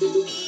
Música